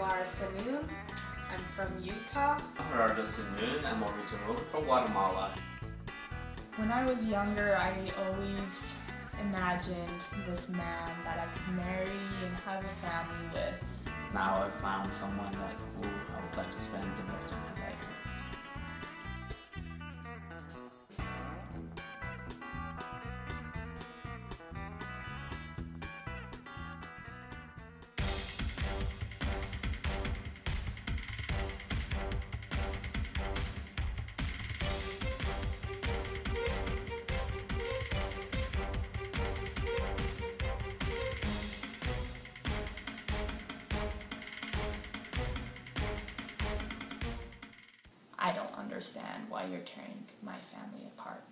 Lara Tzunun. I'm from Utah. I'm Gerardo Tzunun. I'm originally from Guatemala. When I was younger, I always imagined this man that I could marry and have a family with. Now I've found someone that who I would like to spend understand why you're tearing my family apart.